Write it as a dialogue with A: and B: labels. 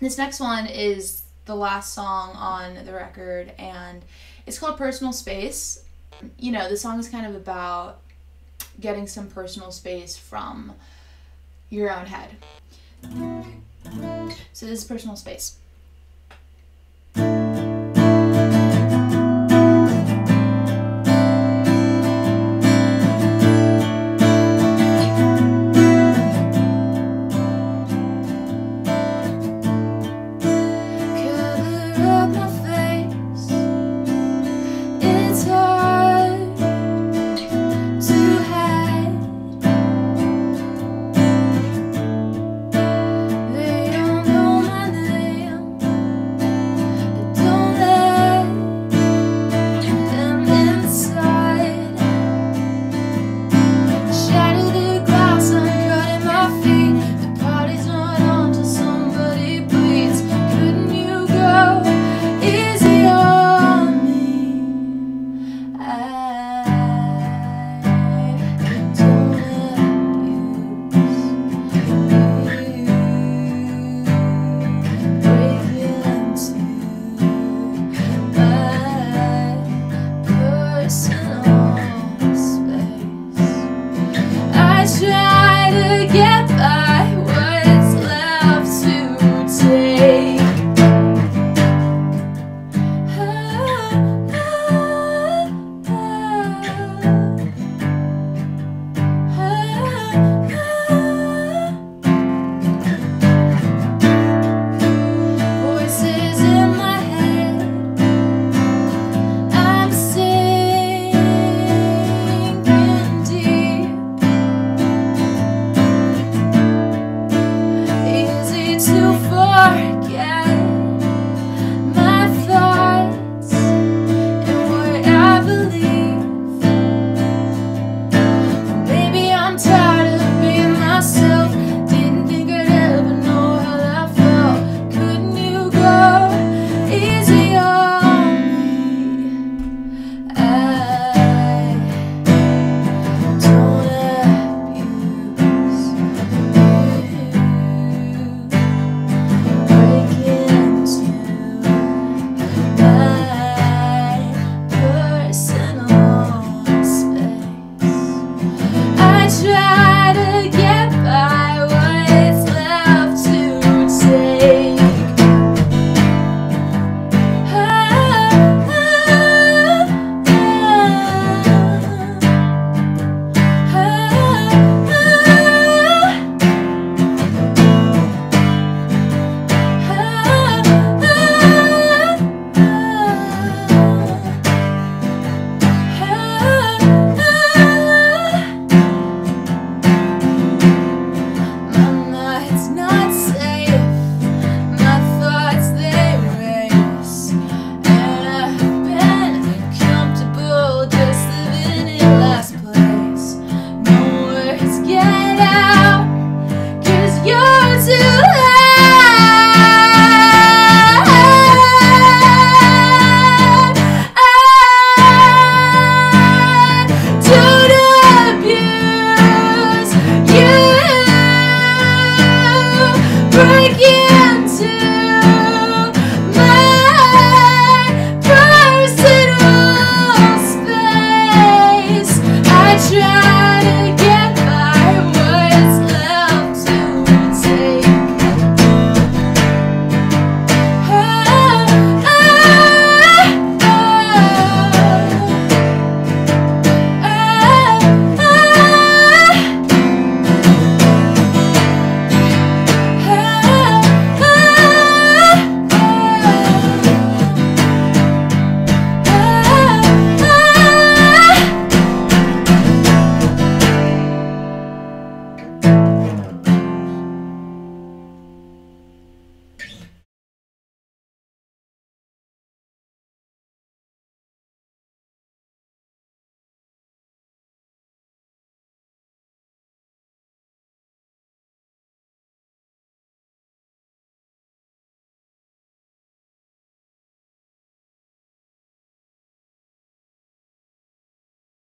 A: This next one is the last song on the record, and it's called Personal Space. You know, the song is kind of about getting some personal space from your own head. So, this is personal space.